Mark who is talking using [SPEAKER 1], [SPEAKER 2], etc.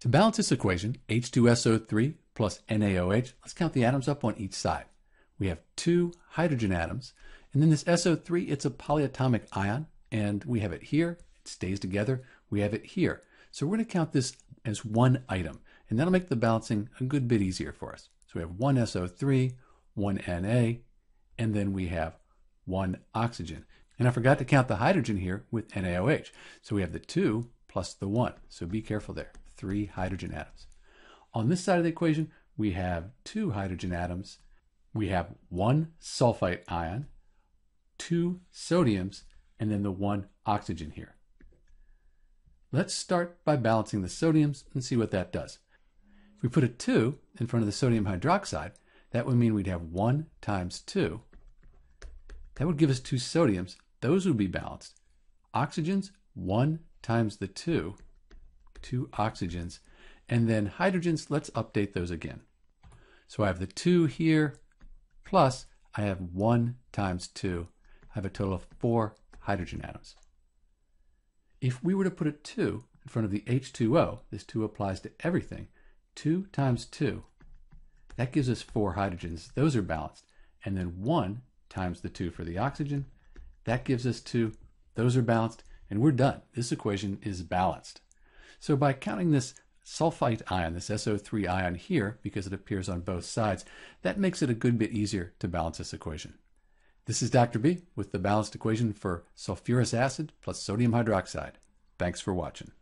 [SPEAKER 1] To balance this equation, H2SO3 plus NaOH, let's count the atoms up on each side. We have two hydrogen atoms, and then this SO3, it's a polyatomic ion, and we have it here, it stays together, we have it here. So we're going to count this as one item, and that'll make the balancing a good bit easier for us. So we have one SO3, one Na, and then we have one oxygen. And I forgot to count the hydrogen here with NaOH. So we have the 2 plus the 1. So be careful there. Three hydrogen atoms. On this side of the equation, we have two hydrogen atoms. We have one sulfite ion, two sodiums, and then the one oxygen here. Let's start by balancing the sodiums and see what that does. If we put a 2 in front of the sodium hydroxide, that would mean we'd have 1 times 2. That would give us two sodiums. Those would be balanced. Oxygens, 1 times the 2, two oxygens. And then hydrogens, let's update those again. So I have the 2 here, plus I have 1 times 2. I have a total of 4 hydrogen atoms. If we were to put a 2 in front of the H2O, this 2 applies to everything, 2 times 2, that gives us 4 hydrogens. Those are balanced. And then 1 times the 2 for the oxygen, that gives us 2. Those are balanced, and we're done. This equation is balanced. So by counting this sulfite ion, this SO3 ion here, because it appears on both sides, that makes it a good bit easier to balance this equation. This is Dr. B with the balanced equation for sulfurous acid plus sodium hydroxide. Thanks for watching.